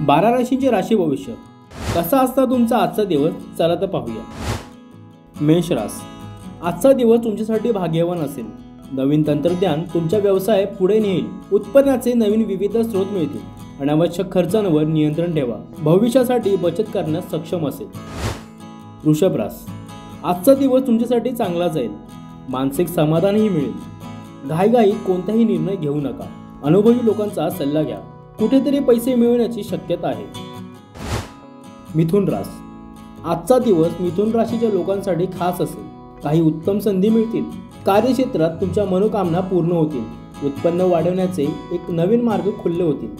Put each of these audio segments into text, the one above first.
बारा राशींचे राशी भविष्य. कसा असता तुमचा आजचा दिवस? चला तर पाहूया. मेष रास आजचा दिवस तुमच्यासाठी भाग्यवान असेल. नवीन तंत्रज्ञान तुमचा व्यवसाय पुढे नेईल. उत्पन्नाचे नवीन विविध स्रोत मिळतील. अनावश्यक खर्चांवर नियंत्रण ठेवा. भविष्यासाठी बचत करण्यास सक्षम असेल. वृषभ रास आजचा दिवस तुमच्यासाठी चांगला जाईल. मानसिक समाधानही मिळेल. घाईघाई कोणताही निर्णय घेऊ नका. अनुभवी लोकांचा सल्ला घ्या. कुठेतरी पैसे मिळवण्याची शक्यता आहे. मिथुन रास. आजचा दिवस मिथुन राशीच्या लोकांसाठी खास असेल. काही उत्तम संधी मिळतील. कार्यक्षेत्रात तुमच्या मनोकामना पूर्ण होतील. उत्पन्न वाढवण्याचे एक नवीन मार्ग खुल्ले होतील.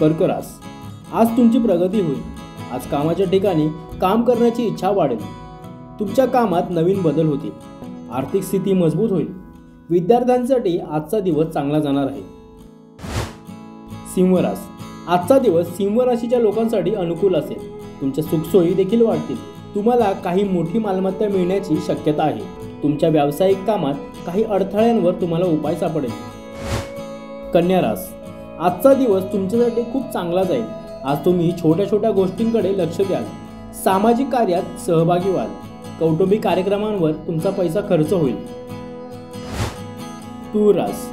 कर्करास आज तुमची प्रगती होईल. आज कामाच्या ठिकाणी काम करण्याची इच्छा वाढेल. तुमच्या कामात नवीन बदल होतील. आर्थिक स्थिती मजबूत होईल. विद्यार्थ्यांसाठी आजचा दिवस चांगला जाणार आहे. सिंहरास आजचा दिवस सिंह राशीच्या लोकांसाठी अनुकूल असेल. तुमच्या सुखसोयी देखील वाढतील. तुम्हाला काही मोठी मालमत्ता मिळण्याची शक्यता आहे. तुमच्या व्यावसायिक कामात काही अडथळ्यांवर तुम्हाला उपाय सापडेल. कन्या रास आजचा दिवस तुमच्यासाठी खूप चांगला जाईल. आज तुम्ही छोट्या छोट्या गोष्टींकडे लक्ष द्याल. सामाजिक कार्यात सहभागी व्हाल. कौटुंबिक कार्यक्रमांवर तुमचा पैसा खर्च होईल. तूर रास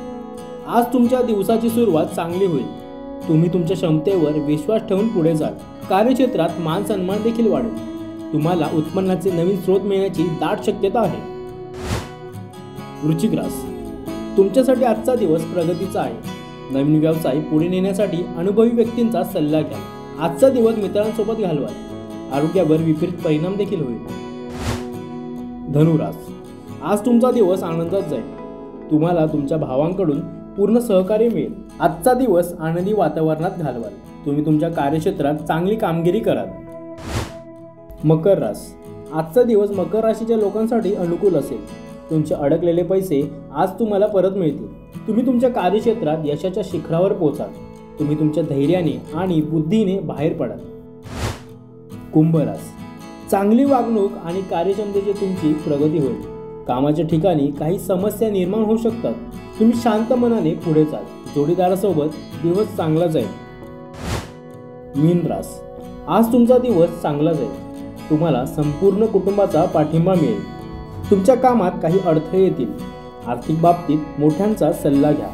आज तुमच्या दिवसाची सुरुवात चांगली होईल. तुम्ही तुमच्या क्षमतेवर विश्वास ठेवून पुढे जाल. कार्यक्षेत्रात मान सन्मान देखील वाढेल. तुम्हाला उत्पन्नाचे नवीन स्रोत मिळण्याची दाट शक्यता आहे. वृश्चिक रास. तुमच्यासाठी आजचा दिवस प्रगतीचा आहे. नवीन व्यवसाय पुढे नेण्यासाठी अनुभवी व्यक्तींचा सल्ला घ्या. आजचा दिवस मित्रांसोबत घालवा आरोग्यावर विपरीत परिणाम देखील होईल. धनुरास. आज तुमचा दिवस आनंदात जाईल. तुम्हाला तुमच्या भावांकडून पूर्ण सहकार्य मिळेल. आजचा दिवस आनंदी वातावरणात घालवाल. तुम्ही तुमच्या कार्यक्षेत्रात चांगली कामगिरी कराल. मकर रास. आजचा दिवस मकर राशीच्या लोकांसाठी अनुकूल असेल. तुमचे अडकलेले पैसे आज तुम्हाला परत मिळतील. तुम्ही तुमच्या कार्यक्षेत्रात यशाच्या शिखरावर पोहोचाल. तुम्ही तुमच्या धैर्याने आणि बुद्धीने बाहेर पडाल. कुंभरास चांगली वागणूक आणि कार्यक्षमतेची तुमची प्रगती होईल. कामाच्या ठिकाणी काही समस्या निर्माण होऊ शकतात. तुम्ही शांत मनाने पुढे चाल. जोडीदारासोबत दिवस चांगला जाईल. मीन रास आज तुमचा दिवस चांगला जाईल. तुम्हाला संपूर्ण कुटुंबाचा पाठिंबा मिळेल. तुमच्या कामात काही अडथळे येतील. आर्थिक बाबतीत मोठ्यांचा सल्ला घ्या.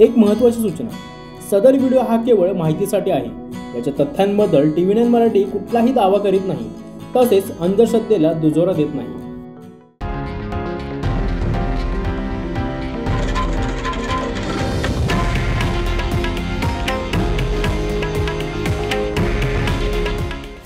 एक महत्त्वाची सूचना. सदर व्हिडिओ हा केवळ माहितीसाठी आहे. याच्या तथ्यांबद्दल टी व्ही नाईन मराठी कुठलाही दावा करीत नाही. तसेच अंधश्रद्धेला दुजोरा देत नाही.